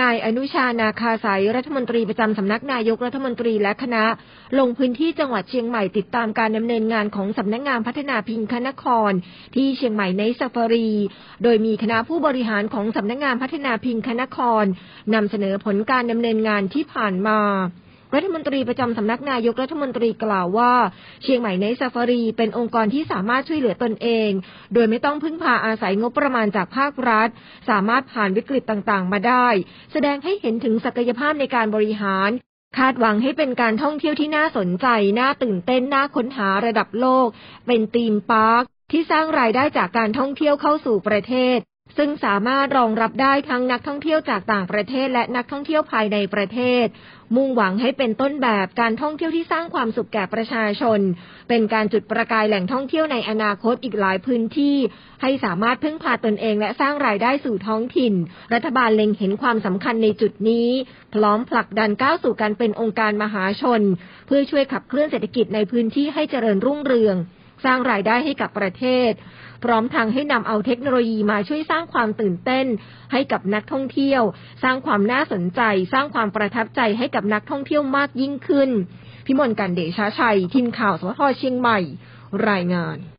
นายอนุชานาคาสายรัฐมนตรีประจำสำนักนายกรัฐมนตรีและคณะ ลงพื้นที่จังหวัดเชียงใหม่ติดตามการดำเนินงานของสำนักงานพัฒนาพิงคนคร ที่เชียงใหม่ในซาฟารี โดยมีคณะผู้บริหารของสำนักงานพัฒนาพิงคนครนำเสนอผลการดำเนินงานที่ผ่านมา รัฐมนตรีประจำสำนักนายกรัฐมนตรีกล่าวว่า เชียงใหม่ในซาฟารีเป็นองค์กรที่สามารถช่วยเหลือตนเอง โดยไม่ต้องพึ่งพาอาศัยงบประมาณจากภาครัฐ สามารถผ่านวิกฤตต่างๆ มาได้ แสดงให้เห็นถึงศักยภาพในการบริหารคาดหวังให้เป็นการท่องเที่ยวที่น่าสนใจ น่าตื่นเต้น น่าค้นหาระดับโลก เป็นธีมพาร์คที่สร้างรายได้จากการท่องเที่ยวเข้าสู่ประเทศ ซึ่งสามารถรองรับได้ทั้งนักท่องเที่ยวจากต่างประเทศและนักท่องเที่ยวภายในประเทศ มุ่งหวังให้เป็นต้นแบบการท่องเที่ยวที่สร้างความสุขแก่ประชาชน เป็นการจุดประกายแหล่งท่องเที่ยวในอนาคตอีกหลายพื้นที่ ให้สามารถพึ่งพาตนเองและสร้างรายได้สู่ท้องถิ่น รัฐบาลเล็งเห็นความสำคัญในจุดนี้ พร้อมผลักดันก้าวสู่การเป็นองค์การมหาชน เพื่อช่วยขับเคลื่อนเศรษฐกิจในพื้นที่ให้เจริญรุ่งเรือง สร้างรายได้ให้กับประเทศ พร้อมทางให้นำเอาเทคโนโลยีมาช่วยสร้างความตื่นเต้น ให้กับนักท่องเที่ยว สร้างความน่าสนใจ สร้างความประทับใจให้กับนักท่องเที่ยวมากยิ่งขึ้น พิมลกันเดชาชัย ทีมข่าวสวทเชียงใหม่ รายงาน